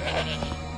ゲー